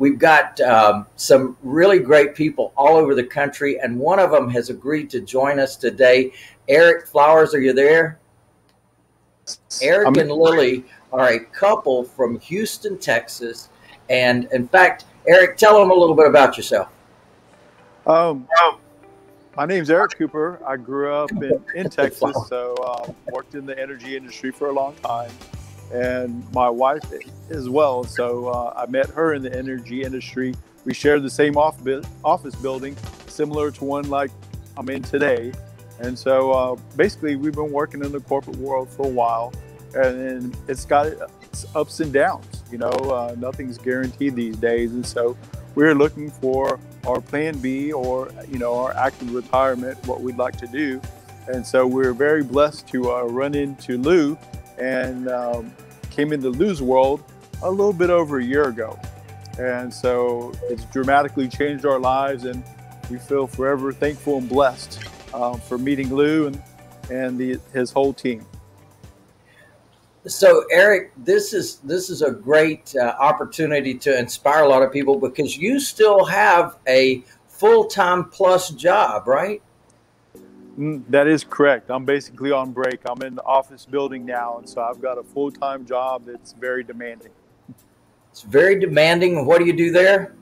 we've got um, some really great people all over the country, and one of them has agreed to join us today. Eric Flowers, are you there? Eric I'm- and Lily are a couple from Houston, Texas. And in fact, Eric, tell them a little bit about yourself. Um, my name's Eric Cooper. I grew up in, in Texas, so uh, worked in the energy industry for a long time, and my wife as well. So uh, I met her in the energy industry. We shared the same office building, similar to one like I'm in today. And so uh, basically, we've been working in the corporate world for a while, and it's got its ups and downs. You know, uh, nothing's guaranteed these days, and so we're looking for our plan B or you know our active retirement, what we'd like to do. And so we're very blessed to uh, run into Lou, and um, came into Lou's world a little bit over a year ago. And so it's dramatically changed our lives, and we feel forever thankful and blessed um, for meeting Lou and, and the, his whole team. So, Eric, this is this is a great uh, opportunity to inspire a lot of people because you still have a full time plus job, right? Mm, that is correct. I'm basically on break. I'm in the office building now, and so I've got a full time job that's very demanding. It's very demanding. What do you do there?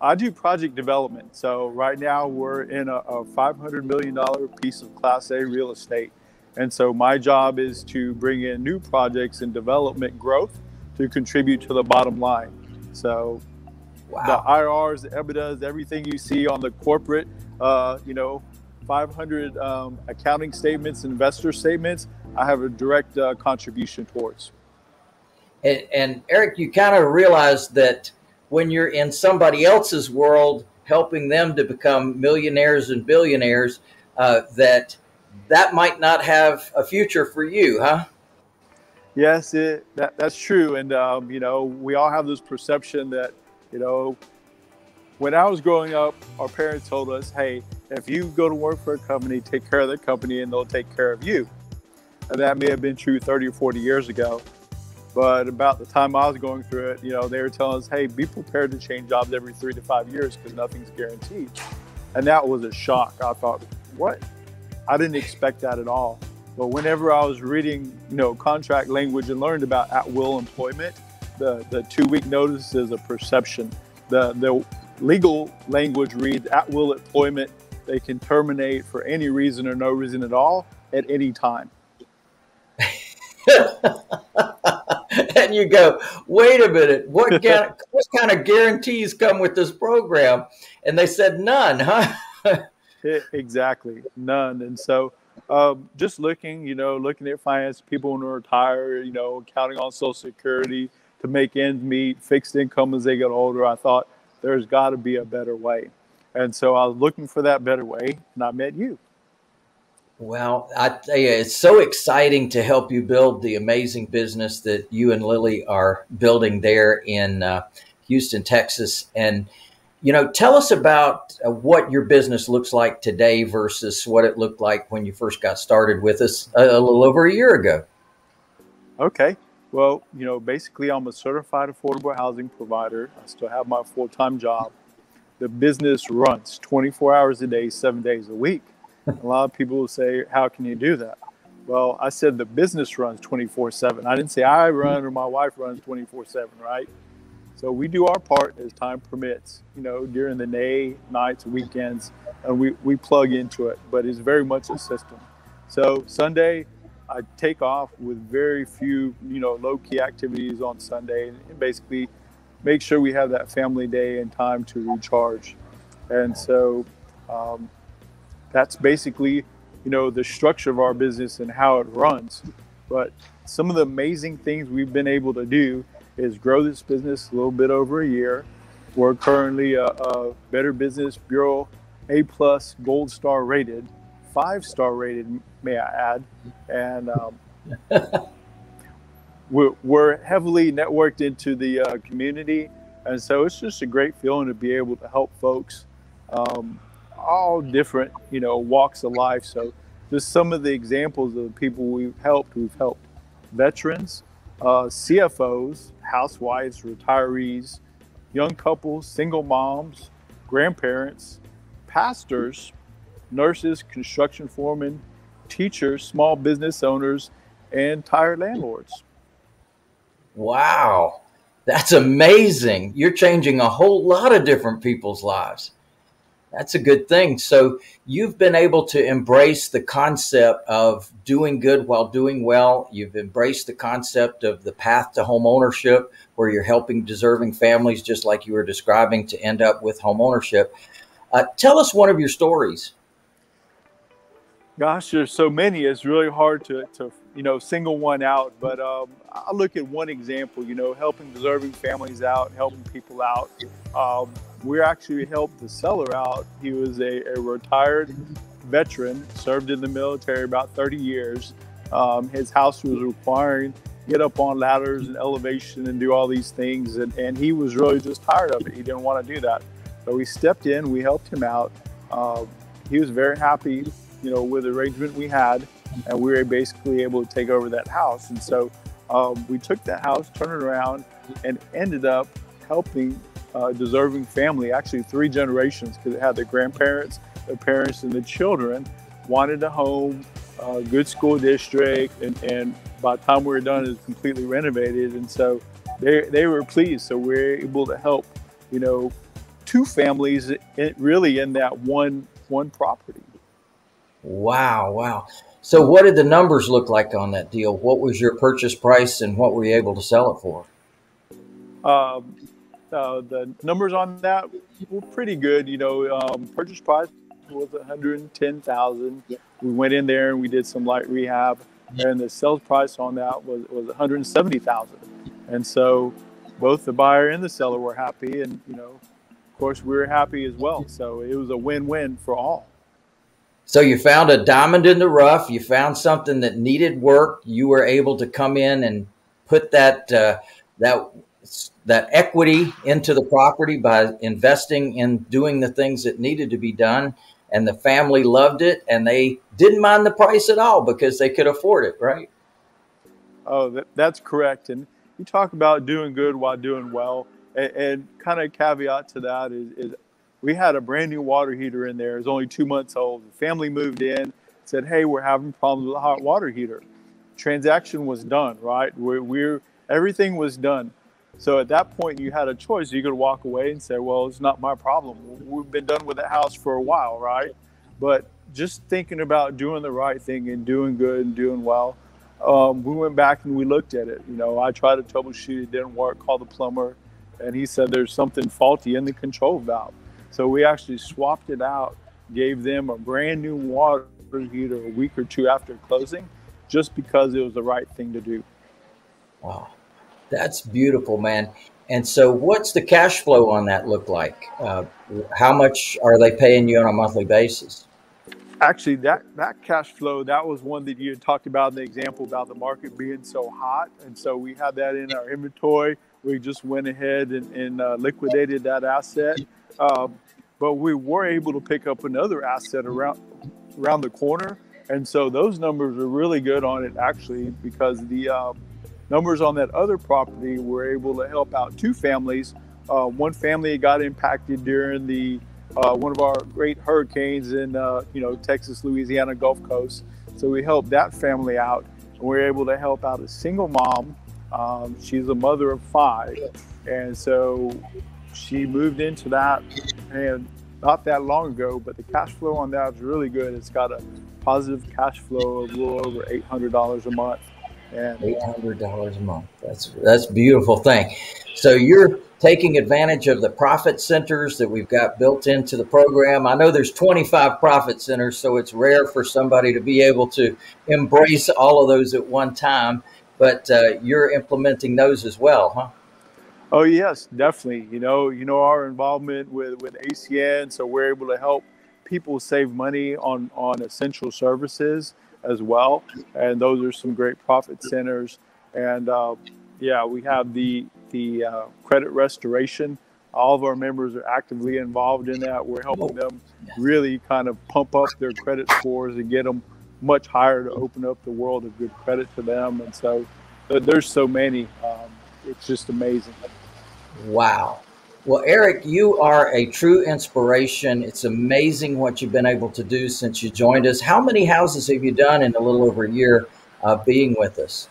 I do project development. So right now we're in a, a $500 million piece of Class A real estate. And so my job is to bring in new projects and development growth to contribute to the bottom line. So wow. the IRRs, the EBITDAs, everything you see on the corporate, uh, you know, 500 um, accounting statements, investor statements, I have a direct uh, contribution towards. And, and Eric, you kind of realize that when you're in somebody else's world, helping them to become millionaires and billionaires, uh, that that might not have a future for you, huh? Yes, it, that, that's true. And, um, you know, we all have this perception that, you know, when I was growing up, our parents told us, hey, if you go to work for a company, take care of the company and they'll take care of you. And that may have been true 30 or 40 years ago. But about the time I was going through it, you know, they were telling us, hey, be prepared to change jobs every three to five years because nothing's guaranteed. And that was a shock. I thought, what? I didn't expect that at all. But whenever I was reading, you know, contract language and learned about at will employment, the, the two week notice is a perception. The, the legal language reads at will employment. They can terminate for any reason or no reason at all at any time. and you go, wait a minute, what, kind of, what kind of guarantees come with this program? And they said, none, huh? exactly, none. And so, um, just looking, you know, looking at finance, people want to retire, you know, counting on Social Security to make ends meet, fixed income as they get older. I thought there's got to be a better way. And so I was looking for that better way, and I met you. Well, I you, it's so exciting to help you build the amazing business that you and Lily are building there in uh, Houston, Texas. And you know, tell us about uh, what your business looks like today versus what it looked like when you first got started with us a, a little over a year ago. Okay. Well, you know, basically, I'm a certified affordable housing provider. I still have my full time job. The business runs 24 hours a day, seven days a week. a lot of people will say, How can you do that? Well, I said the business runs 24 7. I didn't say I run or my wife runs 24 7, right? So we do our part as time permits, you know, during the day, nights, weekends, and we, we plug into it, but it's very much a system. So Sunday, I take off with very few, you know, low key activities on Sunday and basically make sure we have that family day and time to recharge. And so um, that's basically, you know, the structure of our business and how it runs. But some of the amazing things we've been able to do is grow this business a little bit over a year. We're currently a, a Better Business Bureau A plus Gold Star rated, five star rated, may I add, and um, we're, we're, heavily networked into the uh, community, and so it's just a great feeling to be able to help folks, um, all different, you know, walks of life. So just some of the examples of the people we've helped. We've helped veterans, uh, CFOs, housewives, retirees, young couples, single moms, grandparents, pastors, nurses, construction foremen, teachers, small business owners, and tired landlords. Wow, that's amazing. You're changing a whole lot of different people's lives. That's a good thing. So you've been able to embrace the concept of doing good while doing well. You've embraced the concept of the path to home ownership, where you're helping deserving families, just like you were describing, to end up with home ownership. Uh, tell us one of your stories. Gosh, there's so many. It's really hard to, to you know single one out. But um, I look at one example. You know, helping deserving families out, helping people out. Um, we actually helped the seller out. He was a, a, retired veteran, served in the military about 30 years. Um, his house was requiring get up on ladders and elevation and do all these things, and, and he was really just tired of it. He didn't want to do that. So we stepped in, we helped him out. Uh, he was very happy, you know, with the arrangement we had, and we were basically able to take over that house. And so um, we took that house, turned it around, and ended up helping uh, deserving family, actually three generations, because it had the grandparents, the parents, and the children wanted a home, a good school district, and, and by the time we were done, it was completely renovated. And so they, they were pleased. So we are able to help, you know, two families in, really in that one one property. Wow, wow. So what did the numbers look like on that deal? What was your purchase price and what were you able to sell it for? Um, uh, the numbers on that were pretty good. You know, um, purchase price was 110,000. We went in there and we did some light rehab, and the sales price on that was was 170,000. And so, both the buyer and the seller were happy, and you know, of course, we were happy as well. So it was a win-win for all. So you found a diamond in the rough. You found something that needed work. You were able to come in and put that uh, that that equity into the property by investing in doing the things that needed to be done. And the family loved it and they didn't mind the price at all because they could afford it, right? Oh, that, that's correct. And you talk about doing good while doing well. And, and kind of caveat to that is, is, we had a brand new water heater in there. It was only two months old. The family moved in, said, "Hey, we're having problems with the hot water heater." Transaction was done, right? We're, we're everything was done. So at that point, you had a choice. You could walk away and say, well, it's not my problem. We've been done with the house for a while, right? But just thinking about doing the right thing and doing good and doing well, um, we went back and we looked at it. You know, I tried to troubleshoot, it didn't work, called the plumber, and he said there's something faulty in the control valve. So we actually swapped it out, gave them a brand new water heater a week or two after closing, just because it was the right thing to do. Wow. That's beautiful, man. And so, what's the cash flow on that look like? Uh, how much are they paying you on a monthly basis? Actually, that that cash flow that was one that you had talked about in the example about the market being so hot, and so we had that in our inventory. We just went ahead and, and uh, liquidated that asset, um, but we were able to pick up another asset around around the corner, and so those numbers are really good on it actually because the um, numbers on that other property were able to help out two families. Uh, one family got impacted during the uh, one of our great hurricanes in uh, you know Texas, Louisiana Gulf Coast. So we helped that family out, and we were able to help out a single mom. Um, she's a mother of five, and so she moved into that and not that long ago. But the cash flow on that is really good. It's got a positive cash flow of a little over eight hundred dollars a month and eight hundred dollars a month. That's that's beautiful thing. So you're taking advantage of the profit centers that we've got built into the program. I know there's 25 profit centers, so it's rare for somebody to be able to embrace all of those at one time. But uh, you're implementing those as well, huh? Oh yes, definitely. You know, you know our involvement with with ACN, so we're able to help people save money on on essential services as well. And those are some great profit centers. And uh, yeah, we have the the uh, credit restoration. All of our members are actively involved in that. We're helping them really kind of pump up their credit scores and get them much higher to open up the world of good credit to them. And so there's so many. Um, it's just amazing. Wow. Well, Eric, you are a true inspiration. It's amazing what you've been able to do since you joined us. How many houses have you done in a little over a year uh, being with us?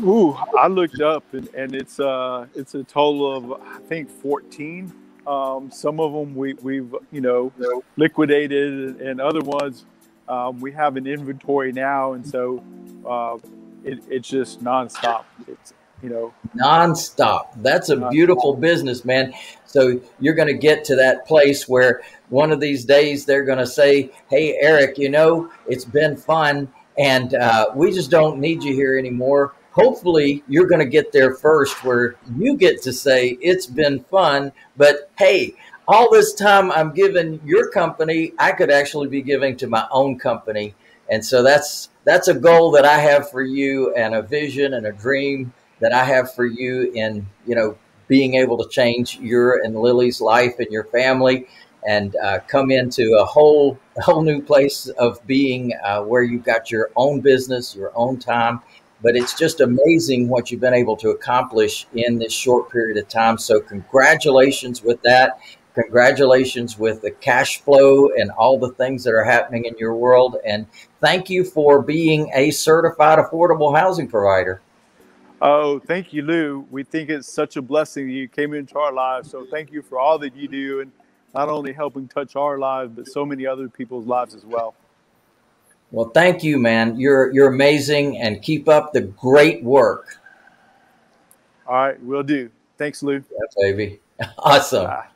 Ooh, I looked up and, and it's uh it's a total of I think 14. Um, some of them we we've you know liquidated, and other ones um, we have an inventory now, and so uh, it, it's just nonstop. It's you know nonstop. That's a nonstop. beautiful business, man. So you're going to get to that place where one of these days they're going to say, "Hey, Eric, you know it's been fun, and uh, we just don't need you here anymore." Hopefully, you're going to get there first, where you get to say, "It's been fun," but hey, all this time I'm giving your company, I could actually be giving to my own company. And so that's that's a goal that I have for you and a vision and a dream that I have for you in, you know, being able to change your and Lily's life and your family and uh, come into a whole whole new place of being uh, where you've got your own business, your own time. But it's just amazing what you've been able to accomplish in this short period of time. So congratulations with that congratulations with the cash flow and all the things that are happening in your world. And thank you for being a certified affordable housing provider. Oh, thank you, Lou. We think it's such a blessing that you came into our lives. So thank you for all that you do and not only helping touch our lives, but so many other people's lives as well. Well, thank you, man. You're you're amazing and keep up the great work. All right, we'll do. Thanks, Lou. Yeah, baby. Awesome. Bye.